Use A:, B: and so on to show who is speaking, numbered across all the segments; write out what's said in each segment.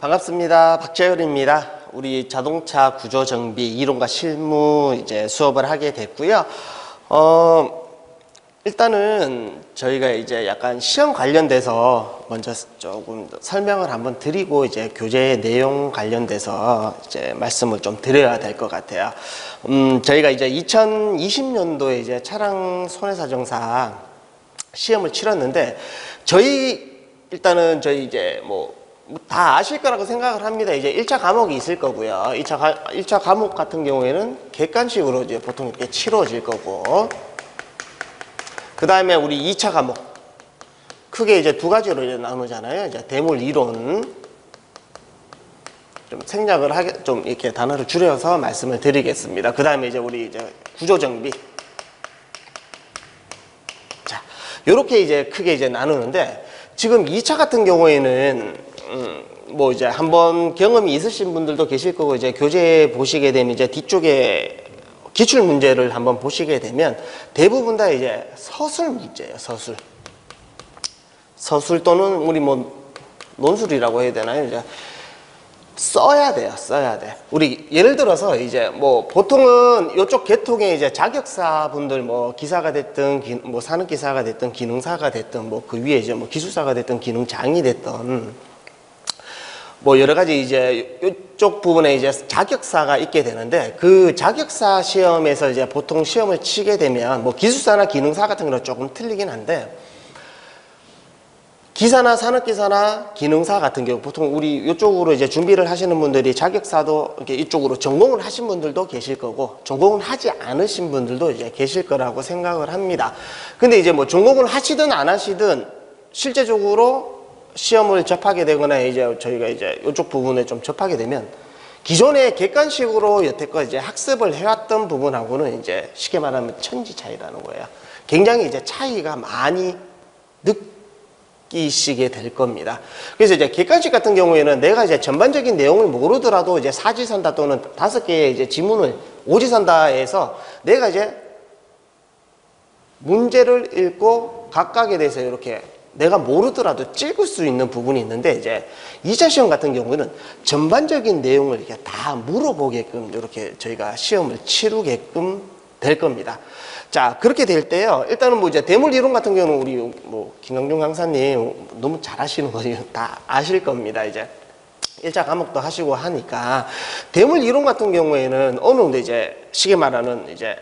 A: 반갑습니다. 박재열입니다. 우리 자동차 구조 정비 이론과 실무 이제 수업을 하게 됐고요. 어, 일단은 저희가 이제 약간 시험 관련돼서 먼저 조금 설명을 한번 드리고 이제 교재 내용 관련돼서 이제 말씀을 좀 드려야 될 것 같아요. 음, 저희가 이제 2020년도에 이제 차량 손해사정사 시험을 치렀는데 저희 일단은 저희 이제 뭐 다 아실 거라고 생각을 합니다. 이제 1차 과목이 있을 거고요. 2차, 가, 1차 과목 같은 경우에는 객관식으로 이제 보통 이렇게 치러질 거고. 그 다음에 우리 2차 과목. 크게 이제 두 가지로 이제 나누잖아요. 이제 대물 이론. 좀 생략을 하게, 좀 이렇게 단어를 줄여서 말씀을 드리겠습니다. 그 다음에 이제 우리 이제 구조정비. 자, 요렇게 이제 크게 이제 나누는데, 지금 2차 같은 경우에는 음, 뭐 이제 한번 경험이 있으신 분들도 계실 거고 이제 교재 보시게 되면 이제 뒤쪽에 기출 문제를 한번 보시게 되면 대부분 다 이제 서술 문제예요. 서술. 서술 또는 우리 뭐 논술이라고 해야 되나요? 이제 써야 돼요. 써야 돼. 우리 예를 들어서 이제 뭐 보통은 이쪽 계통의 이제 자격사 분들 뭐 기사가 됐든 기, 뭐 산업 기사가 됐든 기능사가 됐든 뭐 그 위에 이제 뭐 기술사가 됐든 기능장이 됐든 뭐 여러 가지 이제 이쪽 부분에 이제 자격사가 있게 되는데 그 자격사 시험에서 이제 보통 시험을 치게 되면 뭐 기술사나 기능사 같은 거는 조금 틀리긴 한데 기사나 산업기사나 기능사 같은 경우 보통 우리 이쪽으로 이제 준비를 하시는 분들이 자격사도 이렇게 이쪽으로 전공을 하신 분들도 계실 거고 전공을 하지 않으신 분들도 이제 계실 거라고 생각을 합니다. 근데 이제 뭐 전공을 하시든 안 하시든 실제적으로 시험을 접하게 되거나 이제 저희가 이제 이쪽 부분에 좀 접하게 되면 기존에 객관식으로 여태껏 이제 학습을 해왔던 부분하고는 이제 쉽게 말하면 천지 차이라는 거예요. 굉장히 이제 차이가 많이 느끼시게 될 겁니다. 그래서 이제 객관식 같은 경우에는 내가 이제 전반적인 내용을 모르더라도 이제 사지선다 또는 다섯 개의 이제 지문을 오지선다에서 내가 이제 문제를 읽고 각각에 대해서 이렇게 내가 모르더라도 찍을 수 있는 부분이 있는데 이제 2차 시험 같은 경우는 전반적인 내용을 이렇게 다 물어보게끔 이렇게 저희가 시험을 치르게끔 될 겁니다. 자, 그렇게 될 때요. 일단은 뭐 이제 대물 이론 같은 경우는 우리 뭐 김강중 강사님 너무 잘하시는 거다 아실 겁니다. 이제 1차 과목도 하시고 하니까 대물 이론 같은 경우에는 어느 정도 이제 쉽게 말하는 이제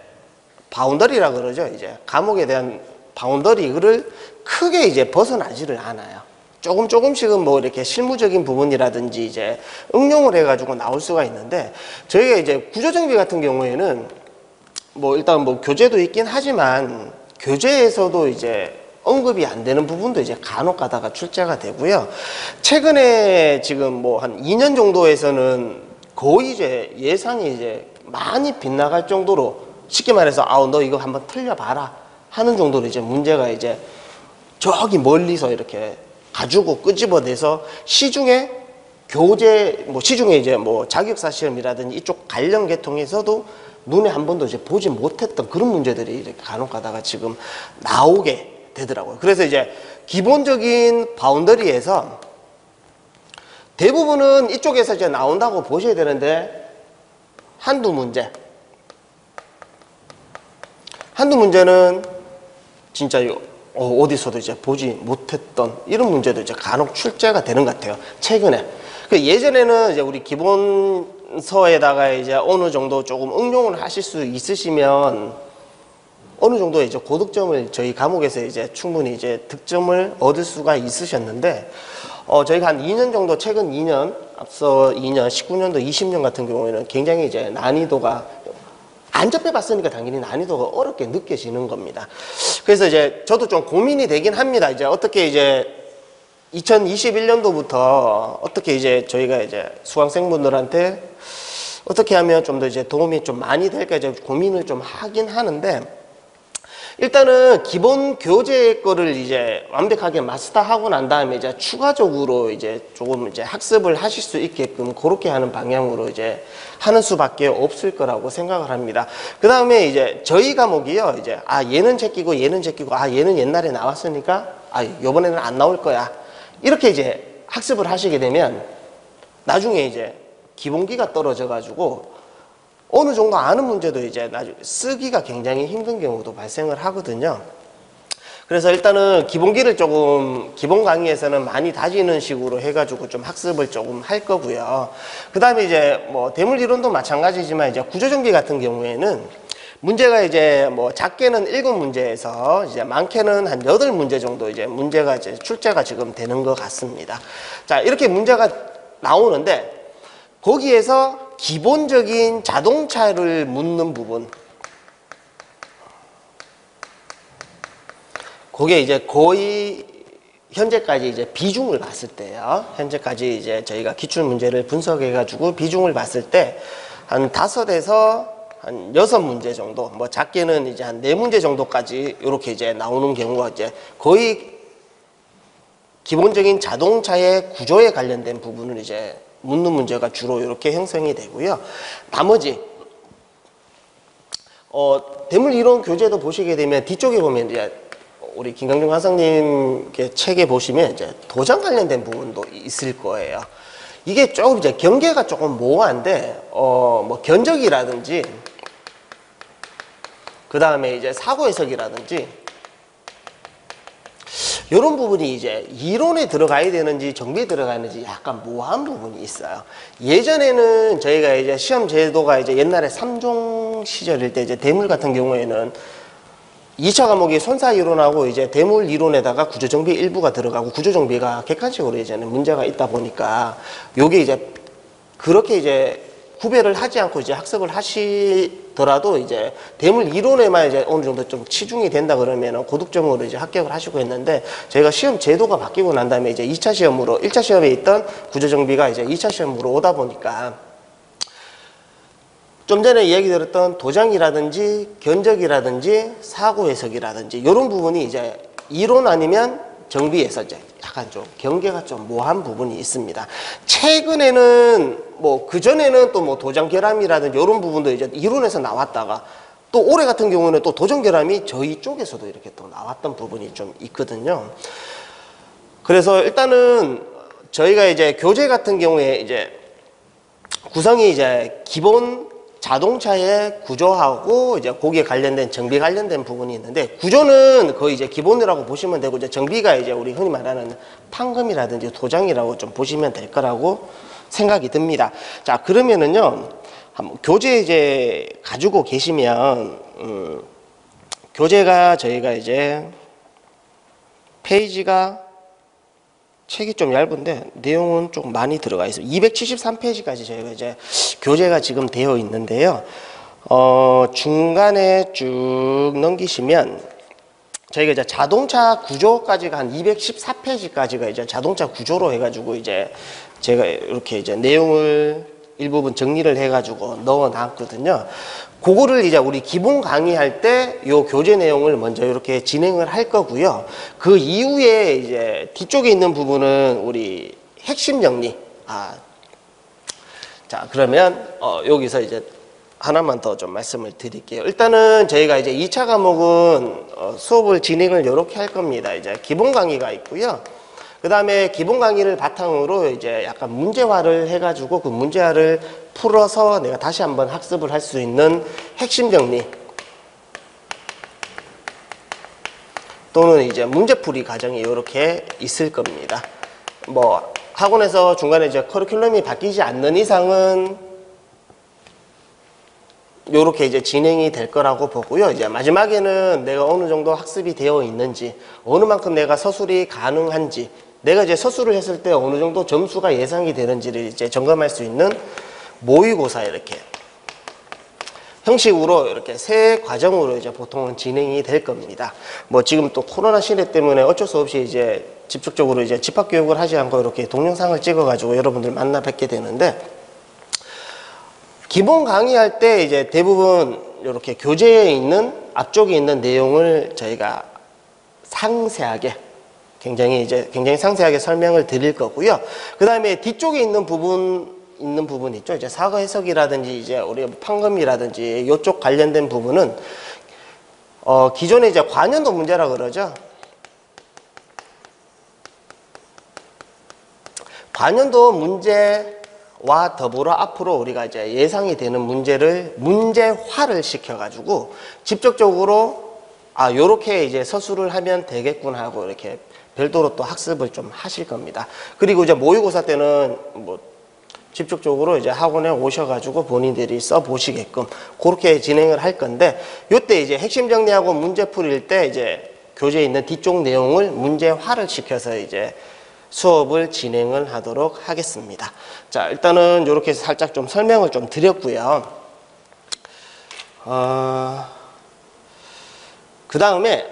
A: boundary라 그러죠. 이제 과목에 대한 boundary를 크게 이제 벗어나지를 않아요. 조금 조금씩은 뭐 이렇게 실무적인 부분이라든지 이제 응용을 해가지고 나올 수가 있는데 저희가 이제 구조정비 같은 경우에는 뭐 일단 뭐 교재도 있긴 하지만 교재에서도 이제 언급이 안 되는 부분도 이제 간혹 가다가 출제가 되고요. 최근에 지금 뭐 한 2년 정도에서는 거의 이제 예상이 이제 많이 빗나갈 정도로 쉽게 말해서 아우 너 이거 한번 틀려봐라 하는 정도로 이제 문제가 이제 저기 멀리서 이렇게 가지고 끄집어내서 시중에 교재 뭐 시중에 이제 뭐 자격사 시험이라든지 이쪽 관련 계통에서도 눈에 한 번도 이제 보지 못했던 그런 문제들이 이렇게 간혹 가다가 지금 나오게 되더라고요. 그래서 이제 기본적인 바운더리에서 대부분은 이쪽에서 이제 나온다고 보셔야 되는데 한두 문제 한두 문제는 진짜 어, 어디서도 이제 보지 못했던 이런 문제도 이제 간혹 출제가 되는 것 같아요. 최근에. 그 예전에는 이제 우리 기본서에다가 이제 어느 정도 조금 응용을 하실 수 있으시면 어느 정도 이제 고득점을 저희 과목에서 이제 충분히 이제 득점을 얻을 수가 있으셨는데 어, 저희가 한 2년 정도 최근 2년 앞서 2년 19년도 20년 같은 경우에는 굉장히 이제 난이도가 안 접해봤으니까 당연히 난이도가 어렵게 느껴지는 겁니다. 그래서 이제 저도 좀 고민이 되긴 합니다. 이제 어떻게 이제 2021년도부터 어떻게 이제 저희가 이제 수강생분들한테 어떻게 하면 좀 더 이제 도움이 좀 많이 될까 이제 고민을 좀 하긴 하는데 일단은 기본 교재 거를 이제 완벽하게 마스터하고 난 다음에 이제 추가적으로 이제 조금 이제 학습을 하실 수 있게끔 그렇게 하는 방향으로 이제 하는 수밖에 없을 거라고 생각을 합니다. 그 다음에 이제 저희 과목이요. 이제 아 얘는 제끼고 얘는 제끼고 아 얘는 옛날에 나왔으니까 아 요번에는 안 나올 거야. 이렇게 이제 학습을 하시게 되면 나중에 이제 기본기가 떨어져 가지고 어느 정도 아는 문제도 이제 나중에 쓰기가 굉장히 힘든 경우도 발생을 하거든요. 그래서 일단은 기본기를 조금 기본 강의에서는 많이 다지는 식으로 해가지고 좀 학습을 조금 할 거고요. 그 다음에 이제 뭐 대물 이론도 마찬가지지만 이제 구조정비 같은 경우에는 문제가 이제 뭐 작게는 일곱 문제에서 이제 많게는 한 여덟 문제 정도 이제 문제가 이제 출제가 지금 되는 것 같습니다. 자 이렇게 문제가 나오는데 거기에서 기본적인 자동차를 묻는 부분 그게 이제 거의 현재까지 이제 비중을 봤을 때요. 현재까지 이제 저희가 기출 문제를 분석해 가지고 비중을 봤을 때 한 다섯에서 한 여섯 문제 정도, 뭐 작게는 이제 한 네 문제 정도까지 이렇게 이제 나오는 경우가 이제 거의 기본적인 자동차의 구조에 관련된 부분을 이제 묻는 문제가 주로 이렇게 형성이 되고요. 나머지 어, 대물 이론 교재도 보시게 되면 뒤쪽에 보면 이제 우리 김강중 화상님 책에 보시면 이제 도장 관련된 부분도 있을 거예요. 이게 조금 이제 경계가 조금 모호한데 어 뭐 견적이라든지 그 다음에 이제 사고 해석이라든지 이런 부분이 이제 이론에 들어가야 되는지 정비에 들어가는지 약간 모호한 부분이 있어요. 예전에는 저희가 이제 시험 제도가 이제 옛날에 삼종 시절일 때 이제 대물 같은 경우에는 2차 과목이 손사 이론하고 이제 대물 이론에다가 구조 정비 일부가 들어가고 구조 정비가 객관식으로 이제는 문제가 있다 보니까 요게 이제 그렇게 이제 구별을 하지 않고 이제 학습을 하시더라도 이제 대물 이론에만 이제 어느 정도 좀 치중이 된다 그러면은 고득점으로 이제 합격을 하시고 했는데 저희가 시험 제도가 바뀌고 난 다음에 이제 2차 시험으로 1차 시험에 있던 구조정비가 이제 2차 시험으로 오다 보니까 좀 전에 이야기 드렸던 도장이라든지 견적이라든지 사고 해석이라든지 이런 부분이 이제 이론 아니면 정비에서 약간 좀 경계가 좀 모호한 부분이 있습니다. 최근에는 뭐 그전에는 또 뭐 도장 결함이라든지 이런 부분도 이제 이론에서 나왔다가 또 올해 같은 경우는 또 도전 결함이 저희 쪽에서도 이렇게 또 나왔던 부분이 좀 있거든요. 그래서 일단은 저희가 이제 교재 같은 경우에 이제 구성이 이제 기본 자동차의 구조하고 이제 거기에 관련된 정비 관련된 부분이 있는데 구조는 거의 이제 기본이라고 보시면 되고 이제 정비가 이제 우리 흔히 말하는 판금이라든지 도장이라고 좀 보시면 될 거라고 생각이 듭니다. 자 그러면은요 교재 이제 가지고 계시면 음, 교재가 저희가 이제 페이지가 책이 좀 얇은데 내용은 좀 많이 들어가 있어요. 273페이지까지 저희가 이제 교재가 지금 되어 있는데요. 어, 중간에 쭉 넘기시면 저희가 이제 자동차 구조까지가 한 214페이지까지가 이제 자동차 구조로 해가지고 이제 제가 이렇게 이제 내용을 일부분 정리를 해가지고 넣어 놨거든요. 그거를 이제 우리 기본 강의할 때 요 교재 내용을 먼저 이렇게 진행을 할 거고요. 그 이후에 이제 뒤쪽에 있는 부분은 우리 핵심 정리. 아, 자 그러면 어, 여기서 이제 하나만 더 좀 말씀을 드릴게요. 일단은 저희가 이제 2차 과목은 어, 수업을 진행을 이렇게 할 겁니다. 이제 기본 강의가 있고요. 그 다음에 기본 강의를 바탕으로 이제 약간 문제화를 해가지고 그 문제화를 풀어서 내가 다시 한번 학습을 할 수 있는 핵심 정리 또는 이제 문제풀이 과정이 이렇게 있을 겁니다. 뭐 학원에서 중간에 이제 커리큘럼이 바뀌지 않는 이상은 요렇게 이제 진행이 될 거라고 보고요. 이제 마지막에는 내가 어느 정도 학습이 되어 있는지, 어느 만큼 내가 서술이 가능한지, 내가 이제 서술을 했을 때 어느 정도 점수가 예상이 되는지를 이제 점검할 수 있는 모의고사 이렇게 형식으로 이렇게 세 과정으로 이제 보통은 진행이 될 겁니다. 뭐 지금 또 코로나 시대 때문에 어쩔 수 없이 이제 집중적으로 이제 집합 교육을 하지 않고 이렇게 동영상을 찍어가지고 여러분들 만나 뵙게 되는데 기본 강의할 때 이제 대부분 이렇게 교재에 있는 앞쪽에 있는 내용을 저희가 상세하게 굉장히 이제 굉장히 상세하게 설명을 드릴 거고요. 그 다음에 뒤쪽에 있는 부분 있는 부분 있죠. 이제 사과 해석이라든지 이제 우리 판금이라든지 이쪽 관련된 부분은 어 기존에 이제 관연도 문제라 그러죠. 관연도 문제 와 더불어 앞으로 우리가 이제 예상이 되는 문제를 문제화를 시켜가지고 직접적으로 아 요렇게 이제 서술을 하면 되겠구나 하고 이렇게 별도로 또 학습을 좀 하실 겁니다. 그리고 이제 모의고사 때는 뭐 직접적으로 이제 학원에 오셔가지고 본인들이 써 보시게끔 그렇게 진행을 할 건데 요때 이제 핵심 정리하고 문제 풀일 때 이제 교재에 있는 뒤쪽 내용을 문제화를 시켜서 이제 수업을 진행을 하도록 하겠습니다. 자, 일단은 이렇게 살짝 좀 설명을 좀 드렸고요. 어, 그 다음에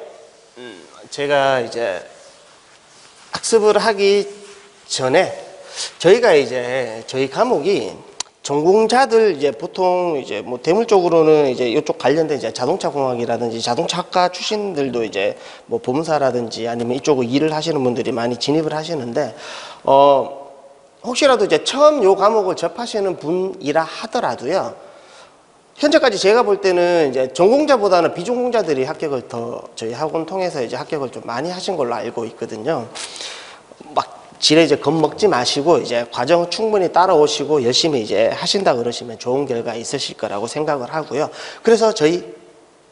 A: 음, 제가 이제 학습을 하기 전에 저희가 이제 저희 과목이 전공자들 이제 보통 이제 뭐 대물 쪽으로는 이제 이쪽 관련된 이제 자동차 공학이라든지 자동차학과 출신들도 이제 뭐 보문사라든지 아니면 이쪽으로 일을 하시는 분들이 많이 진입을 하시는데 어 혹시라도 이제 처음 요 과목을 접하시는 분이라 하더라도요 현재까지 제가 볼 때는 이제 전공자보다는 비전공자들이 합격을 더 저희 학원 통해서 이제 합격을 좀 많이 하신 걸로 알고 있거든요. 막 지레 이제 겁먹지 마시고 이제 과정 충분히 따라오시고 열심히 이제 하신다 그러시면 좋은 결과 있으실 거라고 생각을 하고요. 그래서 저희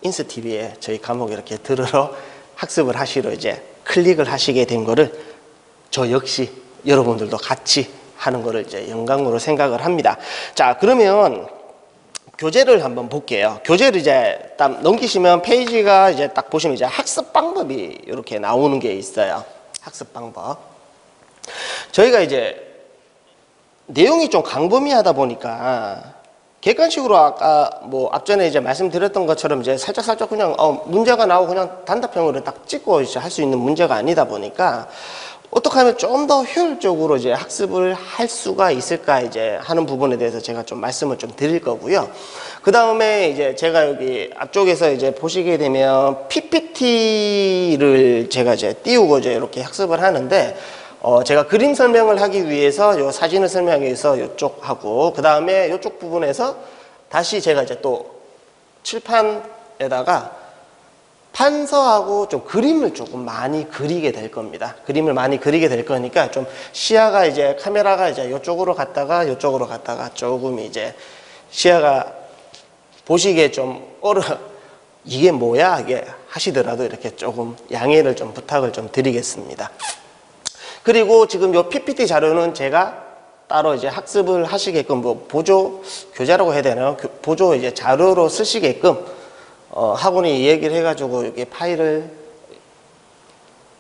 A: 인스 TV에 저희 과목 이렇게 들으러 학습을 하시러 이제 클릭을 하시게 된 거를 저 역시 여러분들도 같이 하는 거를 이제 영광으로 생각을 합니다. 자, 그러면 교재를 한번 볼게요. 교재를 이제 딱 넘기시면 페이지가 이제 딱 보시면 이제 학습 방법이 이렇게 나오는 게 있어요. 학습 방법. 저희가 이제 내용이 좀 강범위하다 보니까 객관식으로 아까 뭐 앞전에 이제 말씀드렸던 것처럼 이제 살짝 살짝 그냥 어 문제가 나오고 그냥 단답형으로 딱 찍고 이제 할 수 있는 문제가 아니다 보니까 어떻게 하면 좀 더 효율적으로 이제 학습을 할 수가 있을까 이제 하는 부분에 대해서 제가 좀 말씀을 좀 드릴 거고요. 그 다음에 이제 제가 여기 앞쪽에서 이제 보시게 되면 PPT를 제가 이제 띄우고 이제 이렇게 학습을 하는데 어, 제가 그림 설명을 하기 위해서 요 사진을 설명하기 위해서 요쪽 하고 그 다음에 요쪽 부분에서 다시 제가 이제 또 칠판에다가 판서하고 좀 그림을 조금 많이 그리게 될 겁니다. 그림을 많이 그리게 될 거니까 좀 시야가 이제 카메라가 이제 요쪽으로 갔다가 요쪽으로 갔다가 조금 이제 시야가 보시기에 좀 어려 이게 뭐야 이게 하시더라도 이렇게 조금 양해를 좀 부탁을 좀 드리겠습니다. 그리고 지금 요 PPT 자료는 제가 따로 이제 학습을 하시게끔 뭐 보조 교재라고 해야 되나요? 보조 이제 자료로 쓰시게끔 어, 학원이 얘기를 해가지고 이게 파일을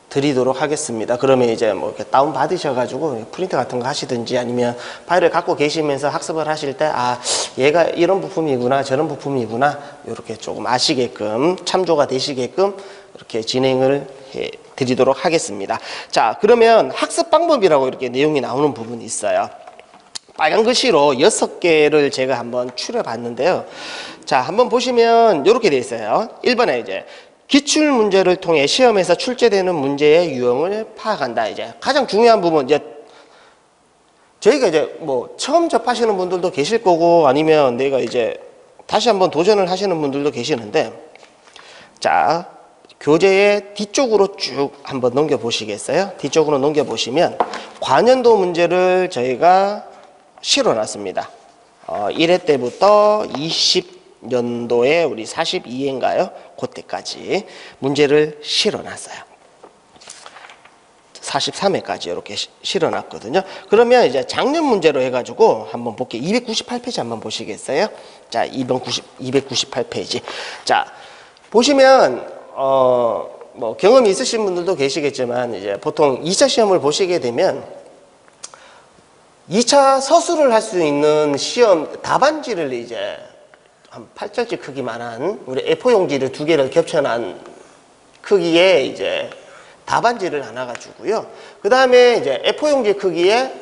A: 드리도록 하겠습니다. 그러면 이제 뭐 이렇게 다운 받으셔가지고 프린트 같은 거 하시든지 아니면 파일을 갖고 계시면서 학습을 하실 때 아 얘가 이런 부품이구나 저런 부품이구나 이렇게 조금 아시게끔 참조가 되시게끔 이렇게 진행을 해 드리도록 하겠습니다. 자, 그러면 학습 방법이라고 이렇게 내용이 나오는 부분이 있어요. 빨간 글씨로 여섯 개를 제가 한번 추려 봤는데요. 자, 한번 보시면 이렇게 돼 있어요. 1번에 이제 기출 문제를 통해 시험에서 출제되는 문제의 유형을 파악한다. 이제 가장 중요한 부분 이제 저희가 이제 뭐 처음 접하시는 분들도 계실 거고 아니면 내가 이제 다시 한번 도전을 하시는 분들도 계시는데 자, 교재의 뒤쪽으로 쭉 한번 넘겨 보시겠어요? 뒤쪽으로 넘겨 보시면 관연도 문제를 저희가 실어 놨습니다. 어, 1회 때부터 20년도에 우리 42회인가요? 그때까지 문제를 실어 놨어요. 43회까지 이렇게 실어 놨거든요. 그러면 이제 작년 문제로 해가지고 한번 볼게요. 298페이지 한번 보시겠어요? 자, 290, 298페이지. 자, 보시면 어, 뭐 경험이 있으신 분들도 계시겠지만 이제 보통 2차 시험을 보시게 되면 2차 서술을 할 수 있는 시험 답안지를 이제 한 8절지 크기만한 우리 A4 용지를 두 개를 겹쳐놓은 크기의 이제 답안지를 하나 가지고요. 그 다음에 이제 A4 용지 크기의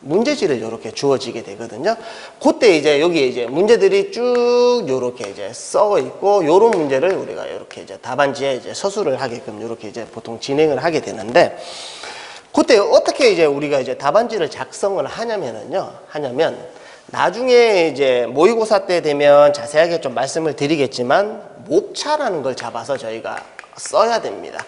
A: 문제지를 이렇게 주어지게 되거든요. 그때 이제 여기 이제 문제들이 쭉 이렇게 이제 써 있고 요런 문제를 우리가 이렇게 이제 답안지에 이제 서술을 하게끔 이렇게 이제 보통 진행을 하게 되는데 그때 어떻게 이제 우리가 이제 답안지를 작성을 하냐면은요. 하냐면 나중에 이제 모의고사 때 되면 자세하게 좀 말씀을 드리겠지만 목차라는 걸 잡아서 저희가 써야 됩니다.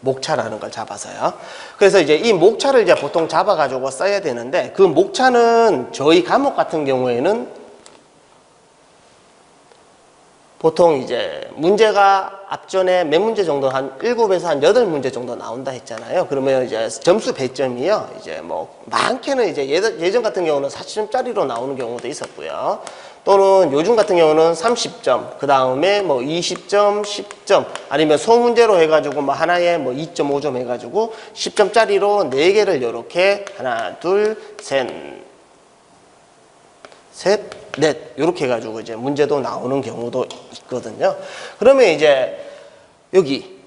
A: 목차라는 걸 잡아서요. 그래서 이제 이 목차를 이제 보통 잡아가지고 써야 되는데 그 목차는 저희 과목 같은 경우에는 보통 이제 문제가 앞전에 몇 문제 정도 한 일곱 에서 한 여덟 문제 정도 나온다 했잖아요. 그러면 이제 점수 배점이요. 이제 뭐 많게는 이제 예전, 예전 같은 경우는 40점짜리로 나오는 경우도 있었고요. 또는 요즘 같은 경우는 30점, 그 다음에 뭐 20점, 10점, 아니면 소문제로 해가지고 뭐 하나에 뭐 2.5점 해가지고 10점짜리로 4개를 이렇게 하나, 둘, 셋, 셋, 넷 이렇게 해가지고 이제 문제도 나오는 경우도 있거든요. 그러면 이제 여기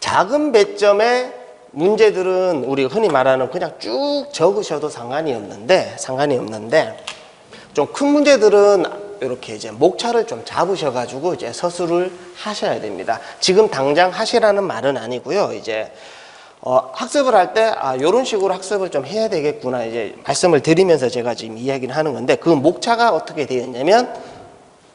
A: 작은 배점의 문제들은 우리 흔히 말하는 그냥 쭉 적으셔도 상관이 없는데 상관이 없는데 좀 큰 문제들은 이렇게 이제 목차를 좀 잡으셔가지고 이제 서술을 하셔야 됩니다. 지금 당장 하시라는 말은 아니고요. 이제 어, 학습을 할 때, 아, 요런 식으로 학습을 좀 해야 되겠구나, 이제 말씀을 드리면서 제가 지금 이야기를 하는 건데, 그 목차가 어떻게 되어 있냐면,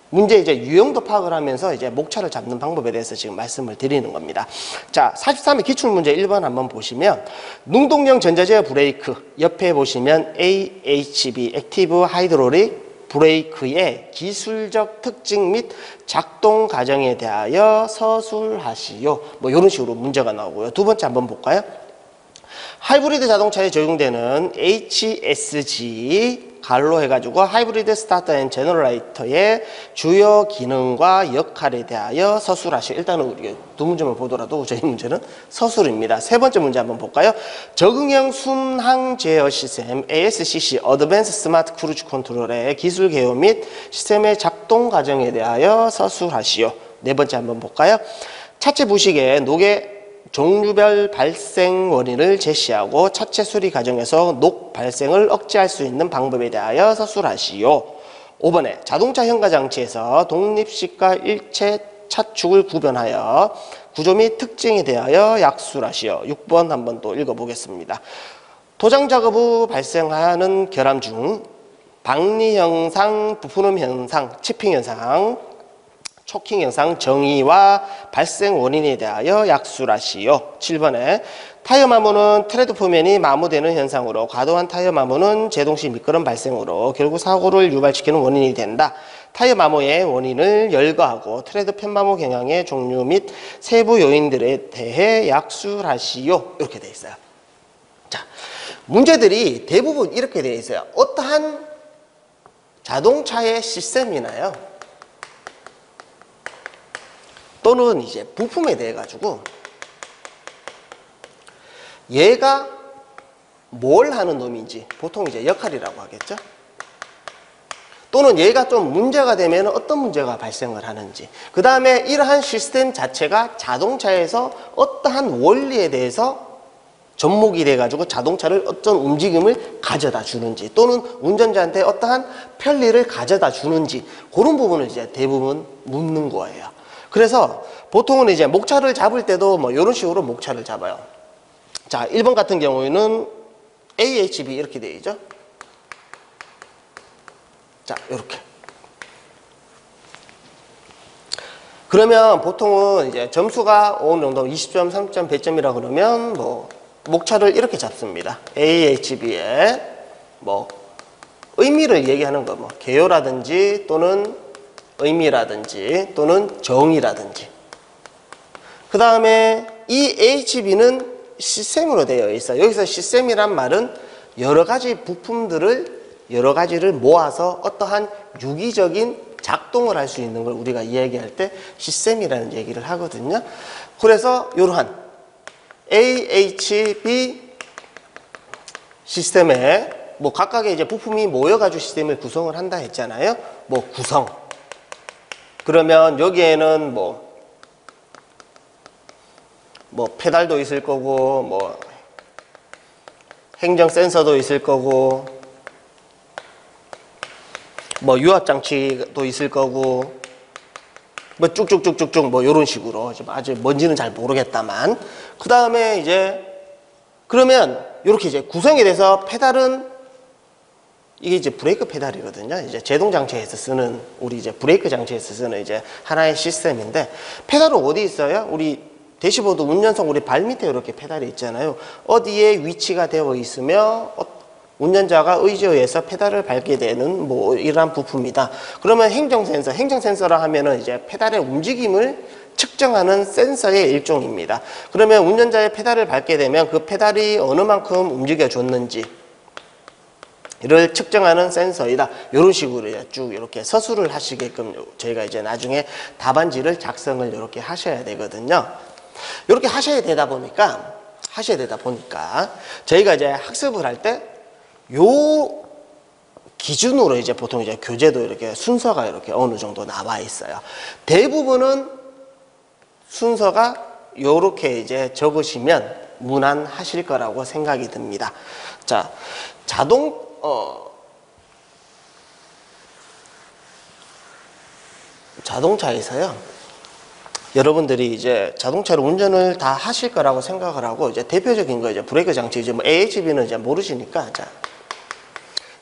A: 문제 이제 유형도 파악을 하면서 이제 목차를 잡는 방법에 대해서 지금 말씀을 드리는 겁니다. 자, 43의 기출문제 1번 한번 보시면, 능동형 전자제어 브레이크, 옆에 보시면 AHB, active hydraulic brake의 기술적 특징 및 작동 과정에 대하여 서술하시오. 뭐 이런 식으로 문제가 나오고요. 두 번째 한번 볼까요? 하이브리드 자동차에 적용되는 HSG 괄호 해가지고 hybrid starter and generator의 주요 기능과 역할에 대하여 서술하시. 일단은 우리 두 문제만 보더라도 저희 문제는 서술입니다. 세 번째 문제 한번 볼까요? 적응형 순항 제어 시스템 ASCC advanced smart cruise control의 기술 개요 및 시스템의 작동 과정에 대하여 서술하시오. 네 번째 한번 볼까요? 차체 부식의 녹의 종류별 발생 원인을 제시하고 차체 수리 과정에서 녹 발생을 억제할 수 있는 방법에 대하여 서술하시오. 5번에 자동차 현가 장치에서 독립식과 일체 차축을 구별하여 구조 및 특징에 대하여 약술하시오. 6번 한번 또 읽어보겠습니다. 도장 작업 후 발생하는 결함 중 박리 현상, 부푸름 현상, 치핑 현상, 초킹 현상 정의와 발생 원인에 대하여 약술하시오. 7번에 타이어 마모는 트레드 표면이 마모되는 현상으로 과도한 타이어 마모는 제동시 미끄럼 발생으로 결국 사고를 유발시키는 원인이 된다. 타이어 마모의 원인을 열거하고 트레드 편마모 경향의 종류 및 세부 요인들에 대해 약술하시오. 이렇게 돼 있어요. 자, 문제들이 대부분 이렇게 되어 있어요. 어떠한 자동차의 시스템이나요. 또는 이제 부품에 대해 가지고 얘가 뭘 하는 놈인지 보통 이제 역할이라고 하겠죠. 또는 얘가 좀 문제가 되면 어떤 문제가 발생을 하는지 그 다음에 이러한 시스템 자체가 자동차에서 어떠한 원리에 대해서 접목이 돼가지고 자동차를 어떤 움직임을 가져다 주는지 또는 운전자한테 어떠한 편리를 가져다 주는지 그런 부분을 이제 대부분 묻는 거예요. 그래서 보통은 이제 목차를 잡을 때도 뭐 이런 식으로 목차를 잡아요. 자, 1번 같은 경우에는 AHB 이렇게 되어 있죠. 자, 이렇게. 그러면 보통은 이제 점수가 어느 정도 20점, 3점, 100점이라 그러면 뭐 목차를 이렇게 잡습니다. AHB에 뭐 의미를 얘기하는 거, 뭐 개요라든지 또는 의미라든지 또는 정의라든지 그 다음에 이 HB는 시스템으로 되어 있어요. 여기서 시스템이란 말은 여러 가지 부품들을 여러 가지를 모아서 어떠한 유기적인 작동을 할 수 있는 걸 우리가 이야기할 때 시스템이라는 얘기를 하거든요. 그래서 이러한 AHB 시스템에 뭐 각각의 이제 부품이 모여가지고 시스템을 구성을 한다 했잖아요. 뭐 구성, 그러면 여기에는 뭐, 뭐 페달도 있을 거고, 뭐 행정 센서도 있을 거고, 뭐 유압 장치도 있을 거고, 뭐 쭉쭉쭉쭉쭉 뭐 이런 식으로 좀 아주 뭔지는 잘 모르겠다만. 그 다음에 이제 그러면 이렇게 이제 구성에 대해서 페달은 이게 이제 브레이크 페달이거든요. 이제 제동 장치에서 쓰는 우리 이제 브레이크 장치에서 쓰는 이제 하나의 시스템인데 페달은 어디 있어요? 우리 대시보드 운전석 우리 발 밑에 이렇게 페달이 있잖아요. 어디에 위치가 되어 있으며 어- 운전자가 의지에 의해서 페달을 밟게 되는 뭐 이러한 부품이다. 그러면 행정 센서, 행정 센서라 하면은 이제 페달의 움직임을 측정하는 센서의 일종입니다. 그러면 운전자의 페달을 밟게 되면 그 페달이 어느 만큼 움직여 줬는지 이를 측정하는 센서이다. 이런 식으로 쭉 이렇게 서술을 하시게끔 저희가 이제 나중에 답안지를 작성을 이렇게 하셔야 되거든요. 이렇게 하셔야 되다 보니까 하셔야 되다 보니까 저희가 이제 학습을 할 때 요 기준으로 이제 보통 이제 교재도 이렇게 순서가 이렇게 어느 정도 나와 있어요. 대부분은 순서가 요렇게 이제 적으시면 무난하실 거라고 생각이 듭니다. 자, 자동 어 자동차에서요. 여러분들이 이제 자동차를 운전을 다 하실 거라고 생각을 하고 이제 대표적인 거 이제 브레이크 장치 이제 뭐 AHB는 이제 모르시니까 자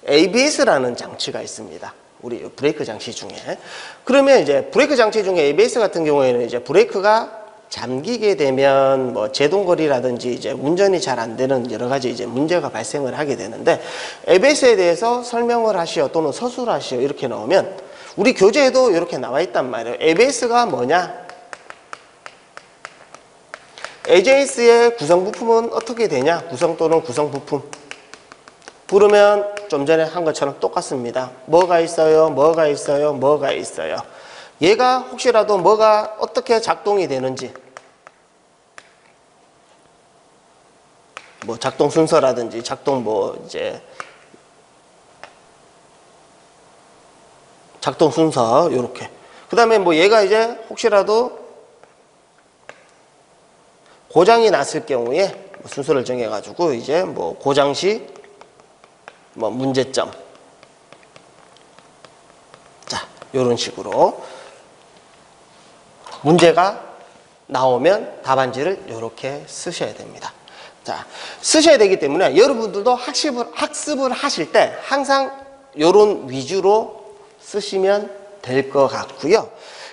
A: ABS라는 장치가 있습니다. 우리 브레이크 장치 중에 그러면 이제 브레이크 장치 중에 ABS 같은 경우에는 이제 브레이크가 잠기게 되면 뭐 제동거리라든지 이제 운전이 잘 안 되는 여러 가지 이제 문제가 발생을 하게 되는데 ABS에 대해서 설명을 하시오 또는 서술하시오 이렇게 나오면 우리 교재에도 이렇게 나와 있단 말이에요. ABS가 뭐냐? AJS의 구성 부품은 어떻게 되냐? 구성 또는 구성 부품. 부르면 좀 전에 한 것처럼 똑같습니다. 뭐가 있어요? 뭐가 있어요? 뭐가 있어요? 얘가 혹시라도 뭐가 어떻게 작동이 되는지. 뭐 작동 순서라든지 작동 뭐 이제 작동 순서 요렇게. 그 다음에 뭐 얘가 이제 혹시라도 고장이 났을 경우에 뭐 순서를 정해 가지고 이제 뭐 고장 시뭐 문제점. 자 요런 식으로 문제가 나오면 답안지를 이렇게 쓰셔야 됩니다. 자, 쓰셔야 되기 때문에 여러분들도 학습을, 학습을 하실 때 항상 이런 위주로 쓰시면 될 것 같고요.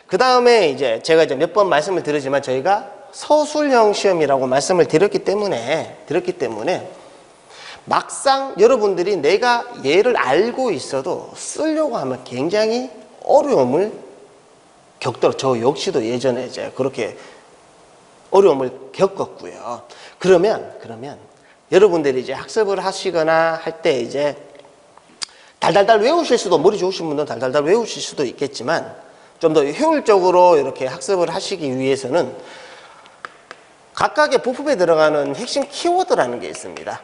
A: 그 다음에 이제 제가 이제 몇 번 말씀을 드리지만 저희가 서술형 시험이라고 말씀을 드렸기 때문에, 드렸기 때문에 막상 여러분들이 내가 얘를 알고 있어도 쓰려고 하면 굉장히 어려움을 겪도록 저 역시도 예전에 이제 그렇게 어려움을 겪었고요. 그러면 그러면 여러분들이 이제 학습을 하시거나 할 때 이제 달달달 외우실 수도 머리 좋으신 분은 달달달 외우실 수도 있겠지만 좀 더 효율적으로 이렇게 학습을 하시기 위해서는 각각의 부품에 들어가는 핵심 키워드라는 게 있습니다.